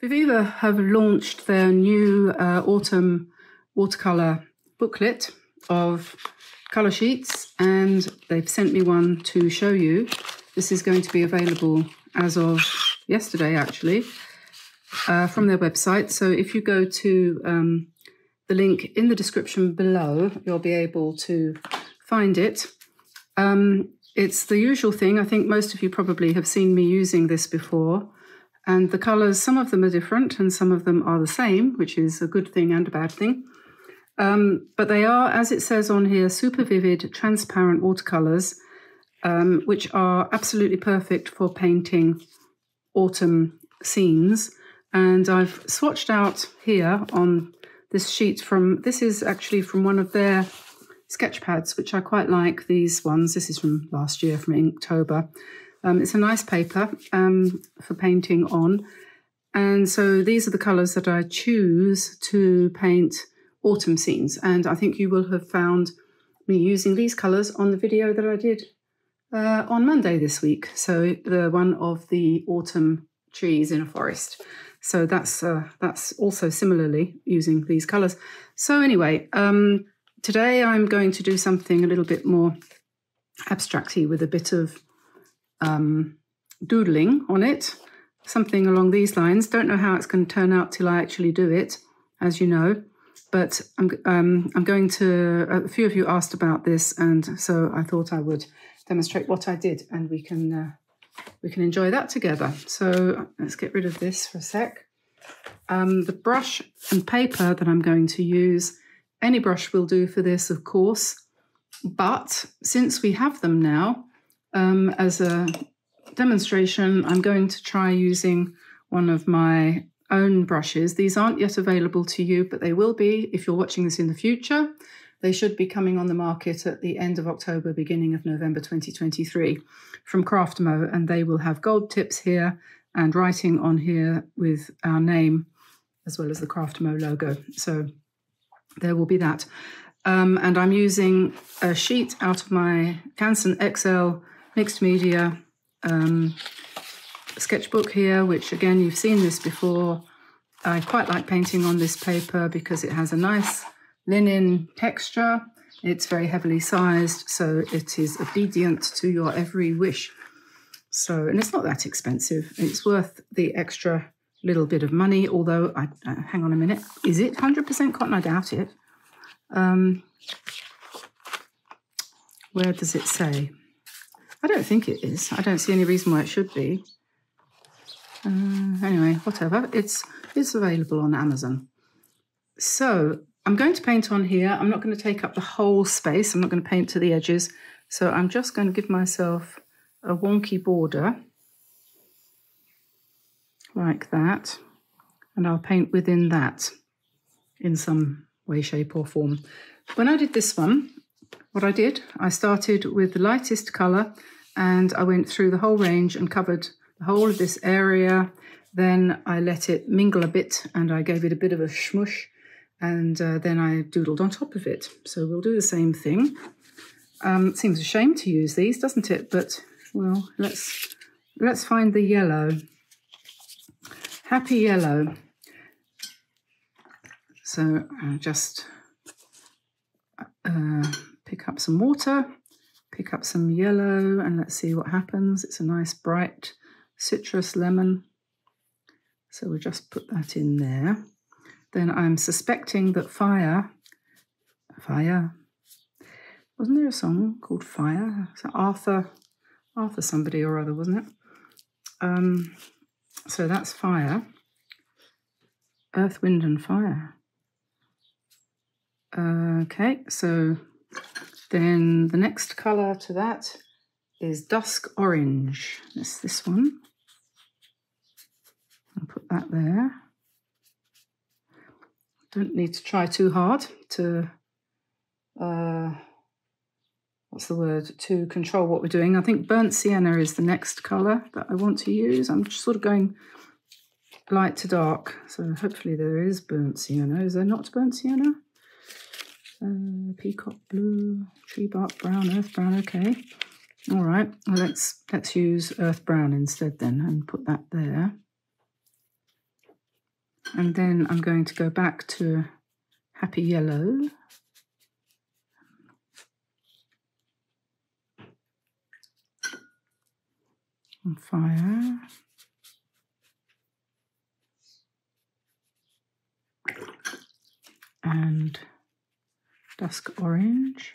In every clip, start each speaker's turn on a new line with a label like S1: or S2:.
S1: Viviva have launched their new uh, autumn watercolour booklet of colour sheets and they've sent me one to show you. This is going to be available as of yesterday actually uh, from their website. So if you go to um, the link in the description below, you'll be able to find it. Um, it's the usual thing. I think most of you probably have seen me using this before. And the colours, some of them are different and some of them are the same, which is a good thing and a bad thing. Um, but they are, as it says on here, super vivid, transparent watercolours, um, which are absolutely perfect for painting autumn scenes. And I've swatched out here on this sheet from, this is actually from one of their sketch pads, which I quite like, these ones. This is from last year, from Inktober. Um, it's a nice paper um, for painting on. And so these are the colours that I choose to paint autumn scenes. And I think you will have found me using these colours on the video that I did uh, on Monday this week. So the one of the autumn trees in a forest. So that's uh, that's also similarly using these colours. So anyway, um, today I'm going to do something a little bit more abstracty with a bit of um, doodling on it, something along these lines. Don't know how it's going to turn out till I actually do it, as you know. But I'm um, I'm going to. A few of you asked about this, and so I thought I would demonstrate what I did, and we can uh, we can enjoy that together. So let's get rid of this for a sec. Um, the brush and paper that I'm going to use, any brush will do for this, of course. But since we have them now, um, as a demonstration, I'm going to try using one of my own brushes. These aren't yet available to you, but they will be if you're watching this in the future. They should be coming on the market at the end of October, beginning of November 2023 from Craftmo, and they will have gold tips here and writing on here with our name as well as the Craftmo logo. So there will be that. Um, and I'm using a sheet out of my Canson XL mixed media um, sketchbook here, which again, you've seen this before. I quite like painting on this paper because it has a nice linen texture. It's very heavily sized, so it is obedient to your every wish. So, and it's not that expensive. It's worth the extra little bit of money, although, I, uh, hang on a minute, is it 100% cotton? I doubt it. Um, where does it say? I don't think it is. I don't see any reason why it should be. Uh, anyway, whatever. It's it's available on Amazon. So I'm going to paint on here. I'm not going to take up the whole space. I'm not going to paint to the edges. So I'm just going to give myself a wonky border like that. And I'll paint within that in some way, shape or form. When I did this one, what I did, I started with the lightest colour and I went through the whole range and covered the whole of this area. Then I let it mingle a bit and I gave it a bit of a smush and uh, then I doodled on top of it. So we'll do the same thing. Um, seems a shame to use these, doesn't it? But well, let's let's find the yellow. Happy yellow. So I'll just uh, pick up some water, pick up some yellow, and let's see what happens. It's a nice bright citrus lemon. So we'll just put that in there. Then I'm suspecting that fire, fire, wasn't there a song called Fire? So Arthur, Arthur somebody or other, wasn't it? Um, so that's fire. Earth, wind, and fire. Okay, so then the next colour to that is dusk orange. That's this one. I'll put that there. Don't need to try too hard to, uh, what's the word, to control what we're doing. I think burnt sienna is the next colour that I want to use. I'm just sort of going light to dark. So hopefully there is burnt sienna. Is there not burnt sienna? Uh, peacock blue, tree bark brown, earth brown, okay. All right, well, let's let's use earth brown instead then and put that there. And then I'm going to go back to Happy Yellow. On fire. And dusk orange.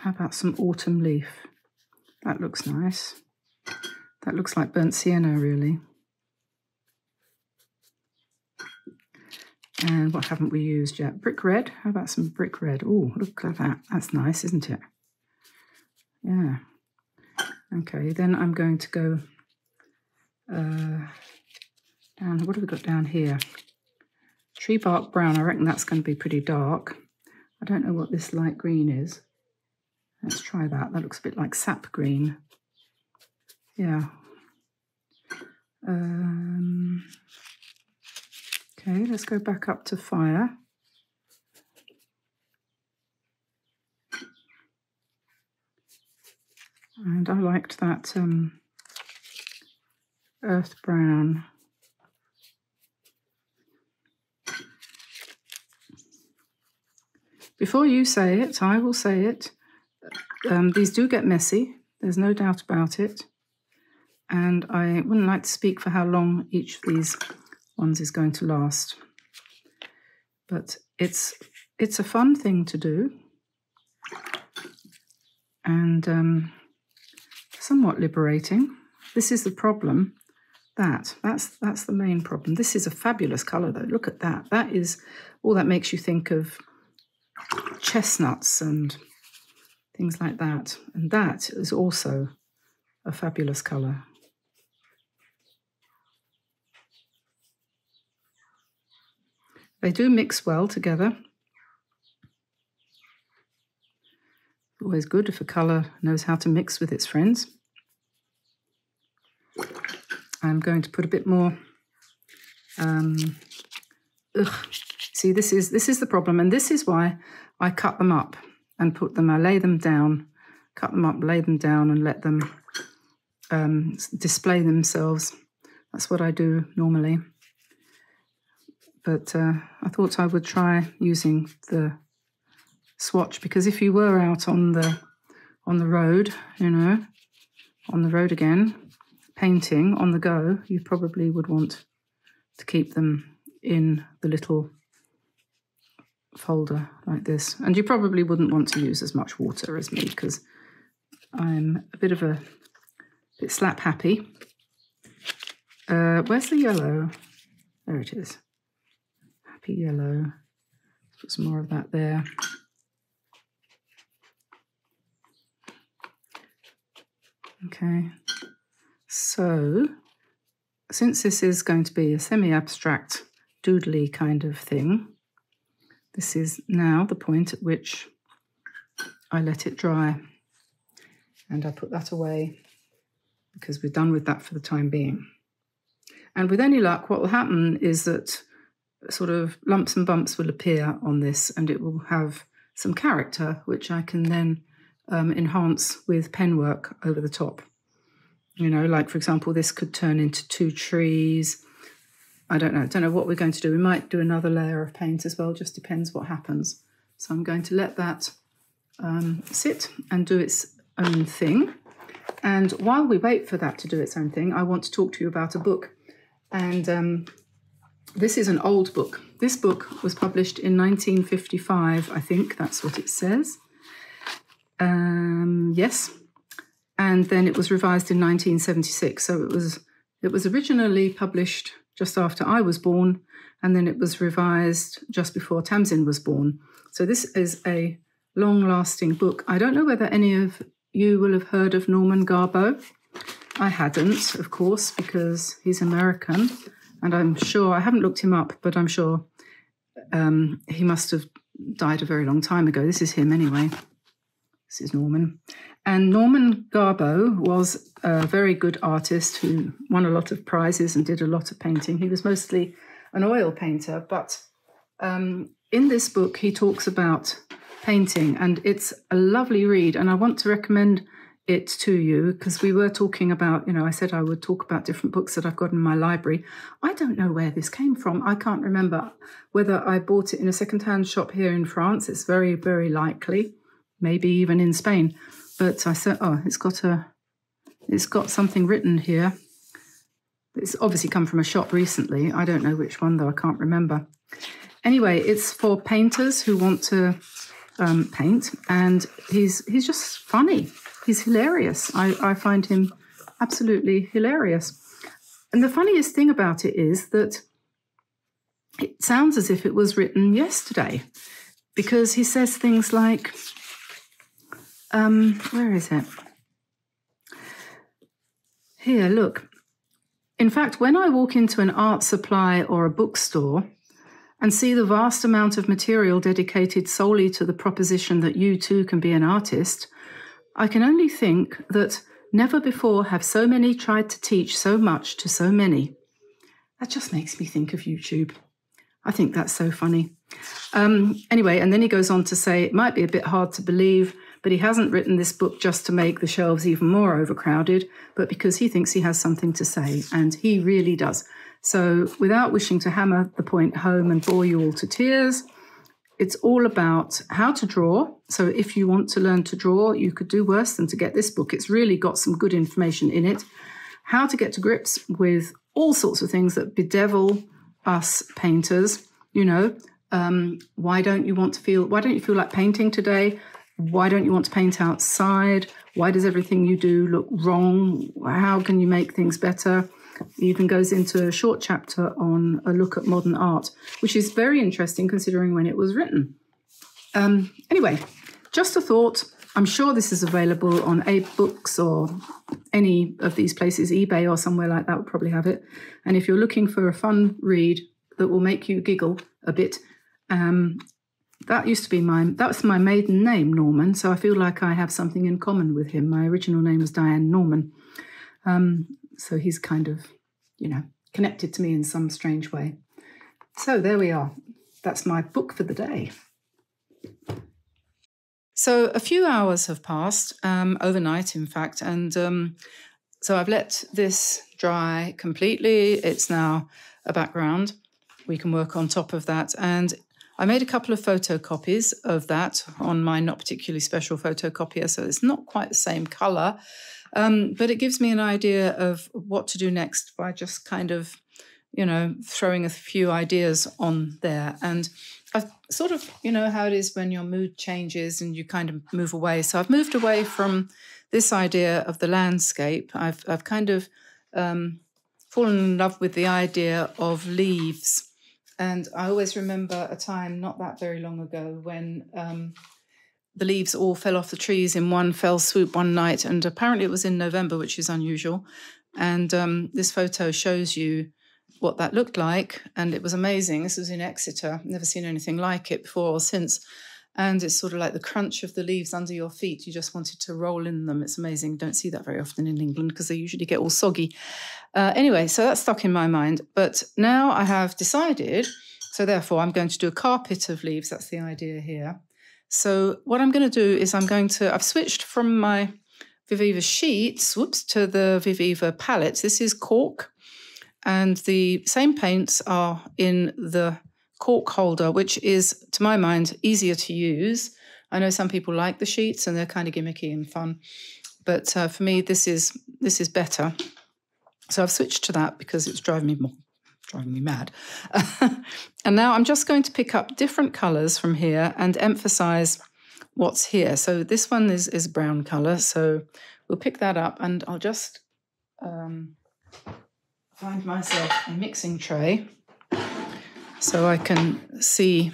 S1: How about some autumn leaf? That looks nice. That looks like burnt sienna, really. And what haven't we used yet? Brick red. How about some brick red? Oh, look at that. That's nice, isn't it? Yeah. Okay, then I'm going to go uh, down. What have we got down here? Tree bark brown. I reckon that's going to be pretty dark. I don't know what this light green is. Let's try that. That looks a bit like sap green. Yeah. Um, okay, let's go back up to fire. And I liked that um, earth brown. Before you say it, I will say it. Um, these do get messy, there's no doubt about it. And I wouldn't like to speak for how long each of these ones is going to last. But it's it's a fun thing to do. And um, somewhat liberating. This is the problem. That that's that's the main problem. This is a fabulous color though. Look at that. That is all that makes you think of chestnuts and things like that. And that is also a fabulous color. They do mix well together. Always good if a colour knows how to mix with its friends. I'm going to put a bit more. Um, ugh. See, this is this is the problem, and this is why I cut them up and put them. I lay them down, cut them up, lay them down, and let them um, display themselves. That's what I do normally but uh, I thought I would try using the swatch because if you were out on the on the road, you know, on the road again, painting on the go, you probably would want to keep them in the little folder like this. And you probably wouldn't want to use as much water as me because I'm a bit of a bit slap happy. Uh, where's the yellow? There it is happy yellow. Put some more of that there. Okay, so since this is going to be a semi-abstract doodly kind of thing, this is now the point at which I let it dry and I put that away because we're done with that for the time being. And with any luck, what will happen is that sort of lumps and bumps will appear on this and it will have some character, which I can then um, enhance with pen work over the top. You know, like for example, this could turn into two trees. I don't know. I don't know what we're going to do. We might do another layer of paint as well. Just depends what happens. So I'm going to let that um, sit and do its own thing. And while we wait for that to do its own thing, I want to talk to you about a book. And um, this is an old book. This book was published in 1955, I think that's what it says. Um, yes. And then it was revised in 1976. So it was it was originally published just after I was born, and then it was revised just before Tamsin was born. So this is a long-lasting book. I don't know whether any of you will have heard of Norman Garbo. I hadn't, of course, because he's American and I'm sure I haven't looked him up, but I'm sure um, he must have died a very long time ago. This is him anyway. This is Norman. And Norman Garbo was a very good artist who won a lot of prizes and did a lot of painting. He was mostly an oil painter, but um, in this book, he talks about painting, and it's a lovely read. And I want to recommend it to you because we were talking about, you know, I said I would talk about different books that I've got in my library. I don't know where this came from. I can't remember whether I bought it in a secondhand shop here in France. It's very, very likely, maybe even in Spain. But I said, oh, it's got a, it's got something written here. It's obviously come from a shop recently. I don't know which one though. I can't remember. Anyway, it's for painters who want to um, paint, and he's he's just funny he's hilarious. I, I find him absolutely hilarious. And the funniest thing about it is that it sounds as if it was written yesterday because he says things like, um, where is it? Here, look. In fact, when I walk into an art supply or a bookstore and see the vast amount of material dedicated solely to the proposition that you too can be an artist, I can only think that never before have so many tried to teach so much to so many. That just makes me think of YouTube. I think that's so funny. Um, anyway, and then he goes on to say it might be a bit hard to believe, but he hasn't written this book just to make the shelves even more overcrowded, but because he thinks he has something to say, and he really does. So, without wishing to hammer the point home and bore you all to tears, it's all about how to draw. So, if you want to learn to draw, you could do worse than to get this book. It's really got some good information in it. How to get to grips with all sorts of things that bedevil us painters. You know, um, why don't you want to feel? Why don't you feel like painting today? Why don't you want to paint outside? Why does everything you do look wrong? How can you make things better? Even goes into a short chapter on a look at modern art, which is very interesting considering when it was written. Um, anyway, just a thought. I'm sure this is available on Abe Books or any of these places, eBay or somewhere like that would probably have it. And if you're looking for a fun read that will make you giggle a bit, um, that used to be my that was my maiden name, Norman. So I feel like I have something in common with him. My original name was Diane Norman. Um, so he's kind of, you know, connected to me in some strange way. So there we are. That's my book for the day. So a few hours have passed, um, overnight, in fact, and um, so I've let this dry completely. It's now a background. We can work on top of that. And I made a couple of photocopies of that on my not particularly special photocopier, so it's not quite the same color. Um, but it gives me an idea of what to do next by just kind of, you know, throwing a few ideas on there. And I've sort of, you know, how it is when your mood changes and you kind of move away. So I've moved away from this idea of the landscape. I've, I've kind of um, fallen in love with the idea of leaves. And I always remember a time not that very long ago when um, the leaves all fell off the trees in one fell swoop one night. And apparently it was in November, which is unusual. And um, this photo shows you what that looked like. And it was amazing. This was in Exeter. Never seen anything like it before or since. And it's sort of like the crunch of the leaves under your feet. You just wanted to roll in them. It's amazing. Don't see that very often in England because they usually get all soggy. Uh, anyway, so that's stuck in my mind. But now I have decided, so therefore I'm going to do a carpet of leaves. That's the idea here. So what I'm going to do is I'm going to, I've switched from my Viviva sheets, whoops, to the Viviva palettes. This is cork, and the same paints are in the cork holder, which is, to my mind, easier to use. I know some people like the sheets and they're kind of gimmicky and fun, but uh, for me, this is this is better. So I've switched to that because it's driving me more driving me mad. and now I'm just going to pick up different colors from here and emphasize what's here. So this one is, is brown color. So we'll pick that up and I'll just um, find myself a mixing tray so I can see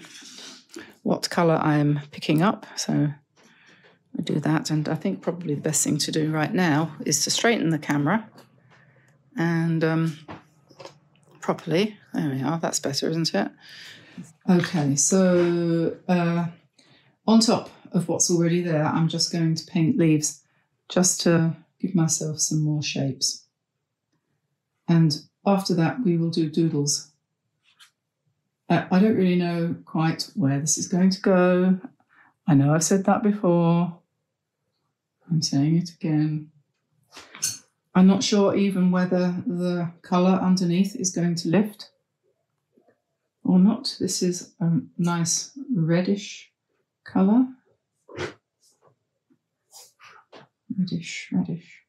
S1: what color I'm picking up. So I do that. And I think probably the best thing to do right now is to straighten the camera and um, properly. There we are. That's better, isn't it? Okay, so uh, on top of what's already there, I'm just going to paint leaves just to give myself some more shapes. And after that, we will do doodles. Uh, I don't really know quite where this is going to go. I know I've said that before. I'm saying it again. I'm not sure even whether the colour underneath is going to lift or not. This is a nice reddish colour. Reddish, reddish.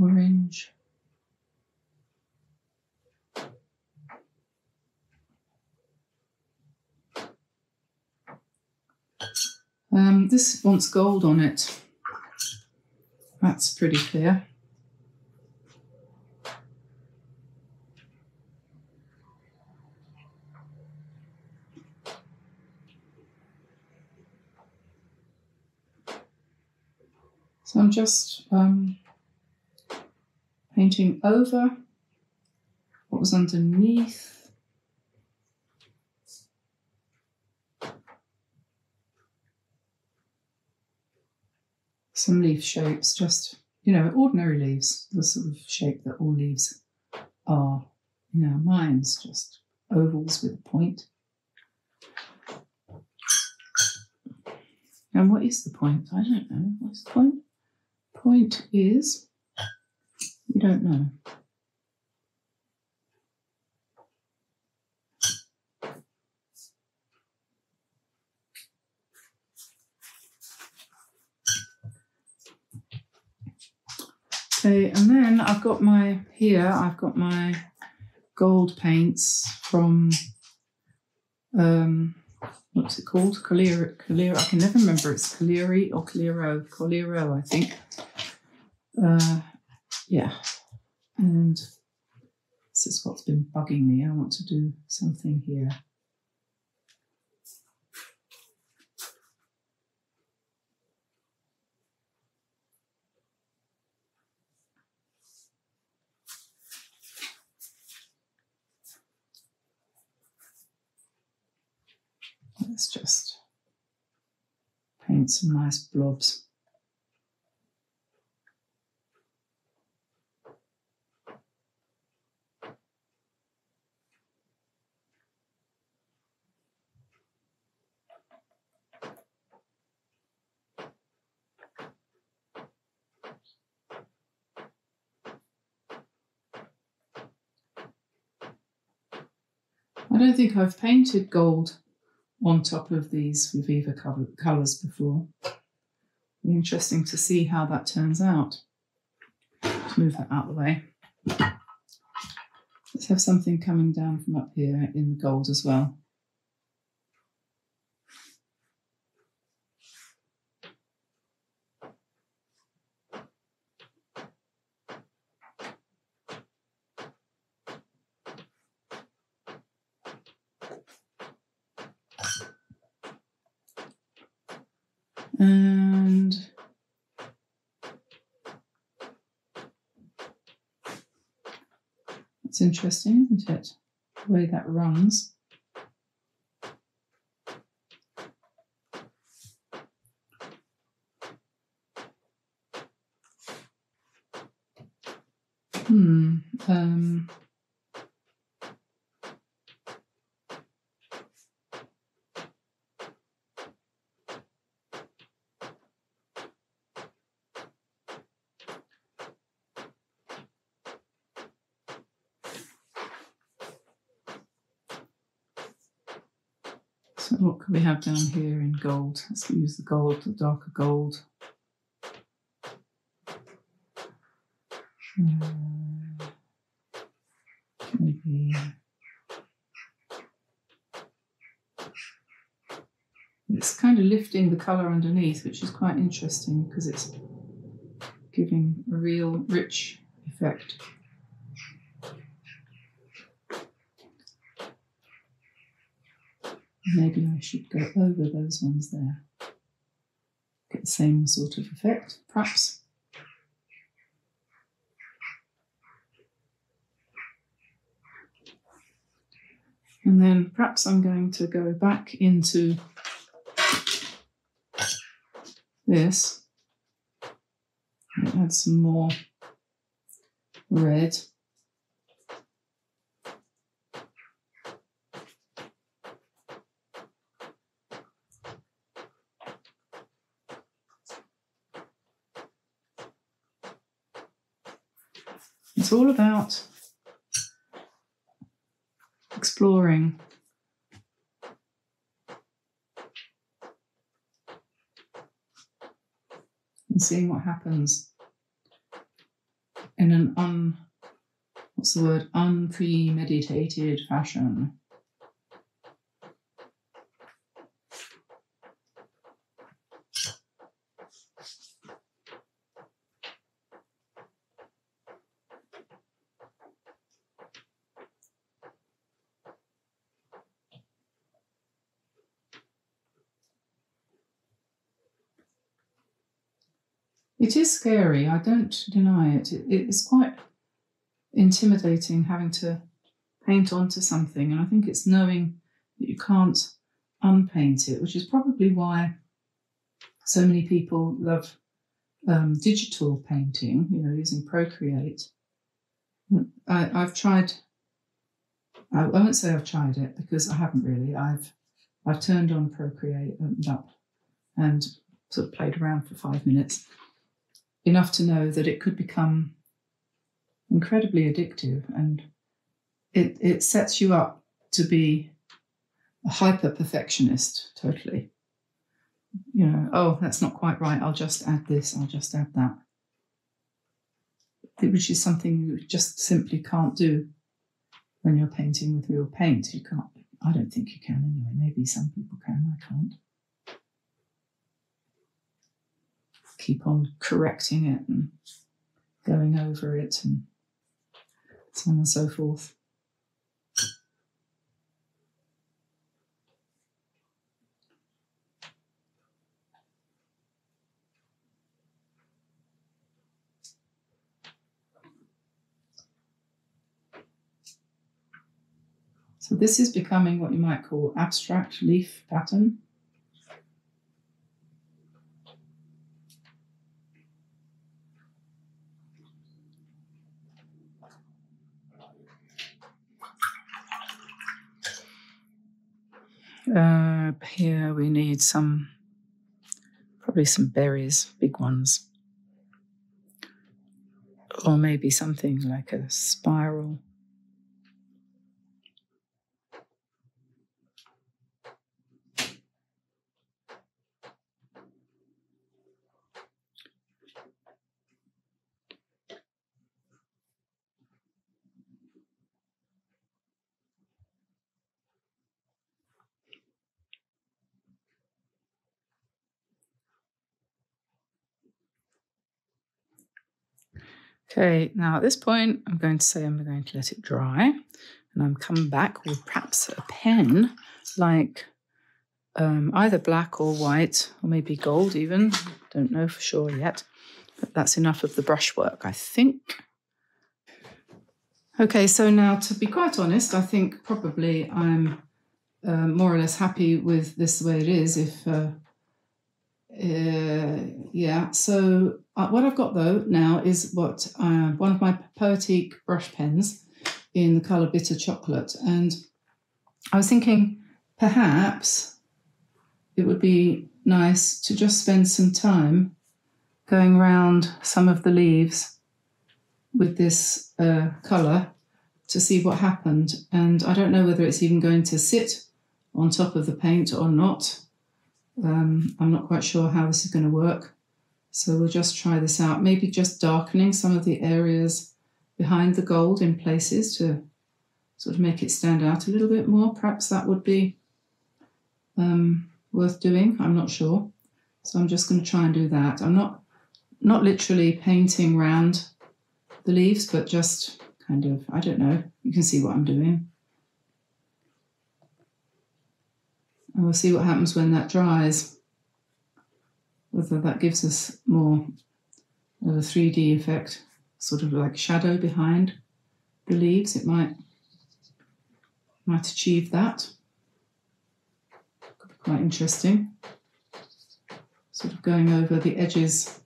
S1: Orange. Um, this wants gold on it. That's pretty clear. So I'm just um, painting over what was underneath. Some leaf shapes, just, you know, ordinary leaves, the sort of shape that all leaves are in our minds, just ovals with a point. And what is the point? I don't know. What's the point? Point is, we don't know. Okay, and then I've got my, here I've got my gold paints from, um, what's it called? Calero, I can never remember it's Caleri or Calero, Calero, I think. Uh, yeah, and this is what's been bugging me. I want to do something here. Let's just paint some nice blobs. I don't think I've painted gold on top of these Viviva colours before. Interesting to see how that turns out. Let's move that out of the way. Let's have something coming down from up here in the gold as well. And it's interesting, isn't it? The way that runs. Hmm. Um, So what can we have down here in gold? Let's use the gold, the darker gold. Maybe it's kind of lifting the colour underneath, which is quite interesting because it's giving a real rich effect. Maybe I should go over those ones there. Get the same sort of effect, perhaps. And then perhaps I'm going to go back into this and add some more red. It's all about exploring. And seeing what happens in an un what's the word unpremeditated fashion. It is scary, I don't deny it. it. It's quite intimidating having to paint onto something, and I think it's knowing that you can't unpaint it, which is probably why so many people love um, digital painting, you know, using Procreate. I, have tried, I won't say I've tried it because I haven't really. I've I've turned on Procreate and up and sort of played around for five minutes enough to know that it could become incredibly addictive and it, it sets you up to be a hyper perfectionist totally. You know oh that's not quite right i'll just add this i'll just add that. Which is something you just simply can't do when you're painting with real paint. You can't i don't think you can anyway. Maybe some people can i can't keep on correcting it and going over it and so on and so forth. So this is becoming what you might call abstract leaf pattern. Uh, here we need some, probably some berries, big ones. Or maybe something like a spiral. Okay, now at this point, I'm going to say I'm going to let it dry and I'm coming back with perhaps a pen like um, either black or white or maybe gold even. Don't know for sure yet, but that's enough of the brushwork, I think. Okay, so now to be quite honest, I think probably I'm uh, more or less happy with this the way it is. If uh, uh, yeah, so uh, what I've got though now is what uh, one of my Poetique brush pens in the colour Bitter Chocolate. And I was thinking perhaps it would be nice to just spend some time going around some of the leaves with this uh, colour to see what happened. And I don't know whether it's even going to sit on top of the paint or not. Um, I'm not quite sure how this is going to work. So we'll just try this out. Maybe just darkening some of the areas behind the gold in places to sort of make it stand out a little bit more. Perhaps that would be um, worth doing. I'm not sure. So I'm just going to try and do that. I'm not not literally painting round the leaves, but just kind of, I don't know. You can see what I'm doing. And we'll see what happens when that dries. Whether that gives us more of a 3D effect, sort of like shadow behind the leaves. It might might achieve that. Could be quite interesting. Sort of going over the edges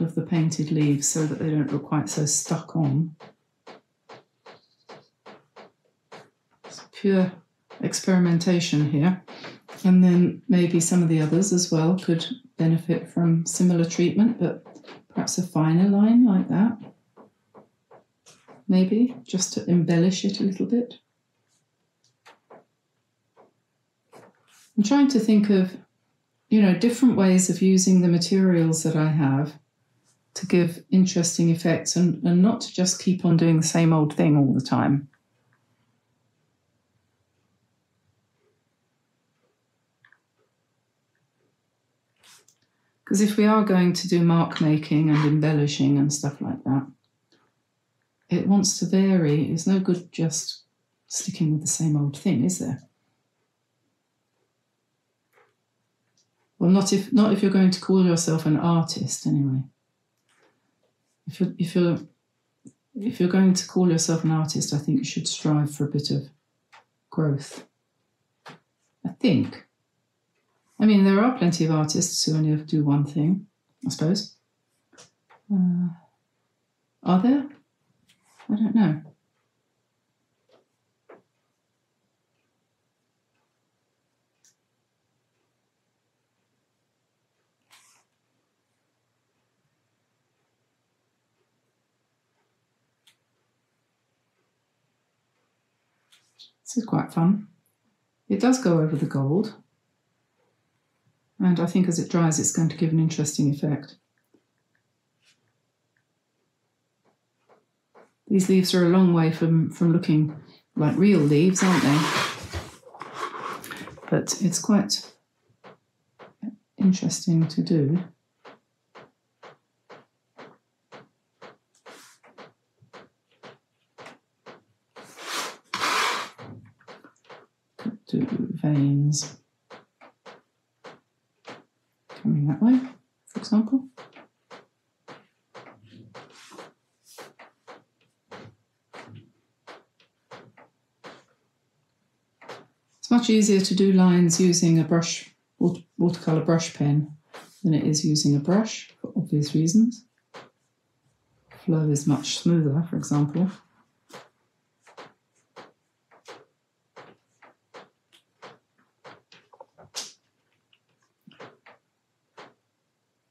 S1: of the painted leaves so that they don't look quite so stuck on. It's pure experimentation here. And then maybe some of the others as well could benefit from similar treatment, but perhaps a finer line like that. maybe, just to embellish it a little bit. I'm trying to think of, you know, different ways of using the materials that I have to give interesting effects and, and not to just keep on doing the same old thing all the time. Because if we are going to do mark making and embellishing and stuff like that, it wants to vary. It's no good just sticking with the same old thing, is there? Well, not if not if you're going to call yourself an artist, anyway. If you're if you're if you're going to call yourself an artist, I think you should strive for a bit of growth. I think. I mean, there are plenty of artists who only do one thing, I suppose. Uh, are there? I don't know. This is quite fun. It does go over the gold. And I think as it dries, it's going to give an interesting effect. These leaves are a long way from, from looking like real leaves, aren't they? But it's quite interesting to do. Do veins coming that way, for example. It's much easier to do lines using a brush, watercolour brush pen than it is using a brush for obvious reasons. Flow is much smoother, for example.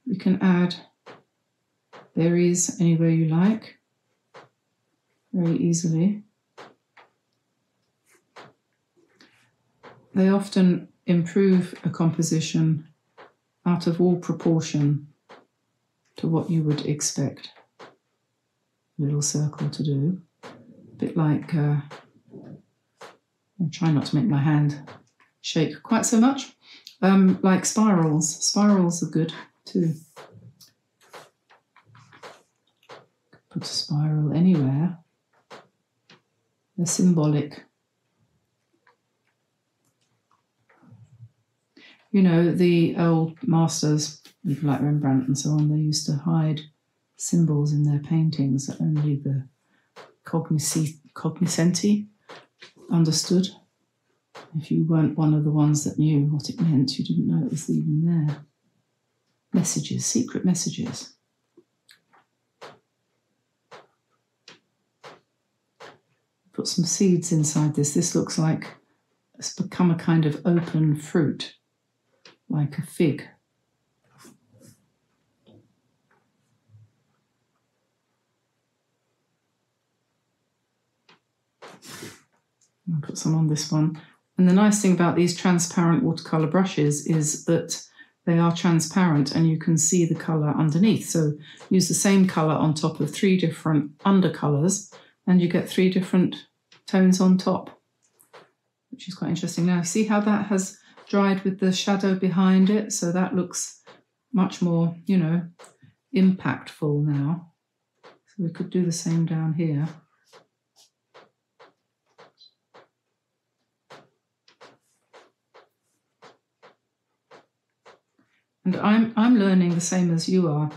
S1: You can add berries anywhere you like very easily. They often improve a composition out of all proportion to what you would expect a little circle to do. A bit like, uh, I'm trying not to make my hand shake quite so much, um, like spirals. Spirals are good too. Put a spiral anywhere. They're symbolic you know, the old masters, like Rembrandt and so on, they used to hide symbols in their paintings that only the cognoscenti understood. If you weren't one of the ones that knew what it meant, you didn't know it was even there. Messages, secret messages. Put some seeds inside this. This looks like it's become a kind of open fruit like a fig. I'll put some on this one. And the nice thing about these transparent watercolour brushes is that they are transparent and you can see the colour underneath. So use the same colour on top of three different undercolours and you get three different tones on top, which is quite interesting. Now, see how that has dried with the shadow behind it, so that looks much more, you know, impactful now. So we could do the same down here. And I'm I'm learning the same as you are.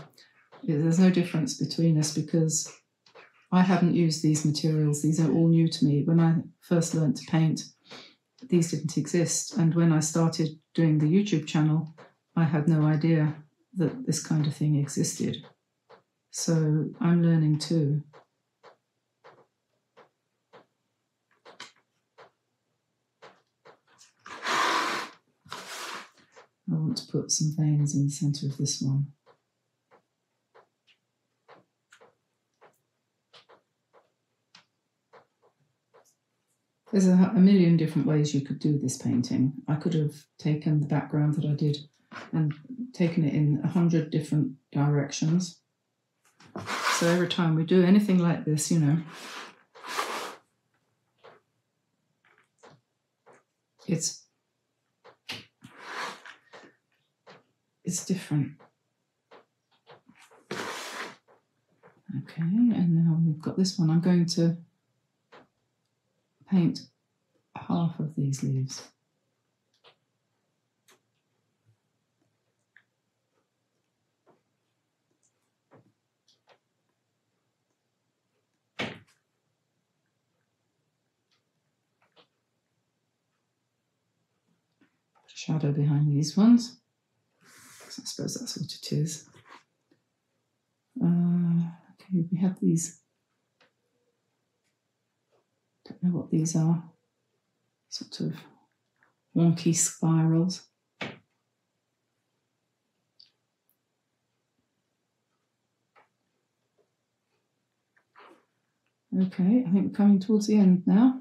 S1: There's no difference between us because I haven't used these materials. These are all new to me. When I first learned to paint, these didn't exist. And when I started doing the YouTube channel, I had no idea that this kind of thing existed. So I'm learning too. I want to put some veins in the center of this one. There's a, a million different ways you could do this painting. I could have taken the background that I did and taken it in a hundred different directions. So every time we do anything like this, you know, it's it's different. Okay, and now we've got this one. I'm going to paint half of these leaves. shadow behind these ones. I suppose that's what it is. Uh, okay, we have these. Don't know what these are. Sort of wonky spirals. Okay, I think we're coming towards the end now.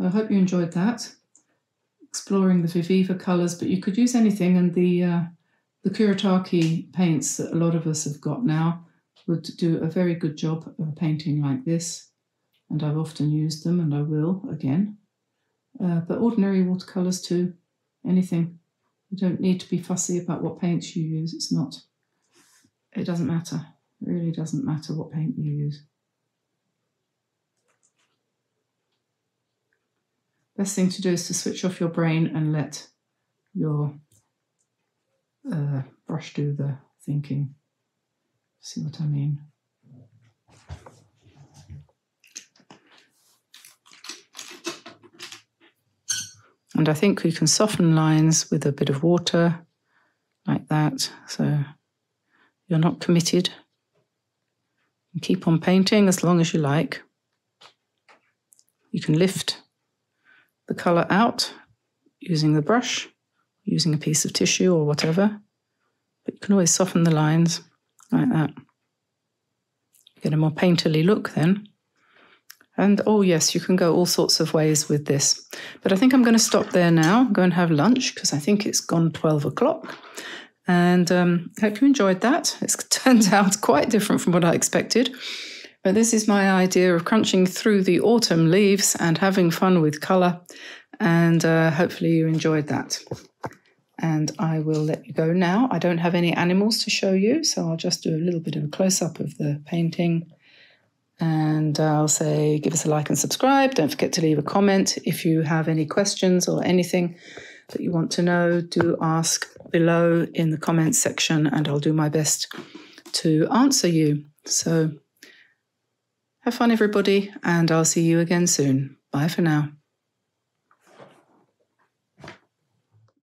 S1: I hope you enjoyed that exploring the Viviva colours, but you could use anything. And the uh, the Kuretake paints that a lot of us have got now would do a very good job of a painting like this. And I've often used them, and I will again. Uh, but ordinary watercolours too, anything. You don't need to be fussy about what paints you use. It's not. It doesn't matter. It really doesn't matter what paint you use. best thing to do is to switch off your brain and let your uh, brush do the thinking. See what I mean? And I think we can soften lines with a bit of water like that. So you're not committed. Keep on painting as long as you like. You can lift the colour out using the brush, using a piece of tissue or whatever. But you can always soften the lines like that. Get a more painterly look then. And oh, yes, you can go all sorts of ways with this. But I think I'm going to stop there now, go and have lunch because I think it's gone 12 o'clock. And um, hope you enjoyed that. It's turned out quite different from what I expected. But this is my idea of crunching through the autumn leaves and having fun with colour. And uh, hopefully you enjoyed that. And I will let you go now. I don't have any animals to show you, so I'll just do a little bit of a close up of the painting. And I'll say give us a like and subscribe. Don't forget to leave a comment. If you have any questions or anything that you want to know, do ask below in the comments section, and I'll do my best to answer you. So, have fun, everybody, and I'll see you again soon. Bye for now.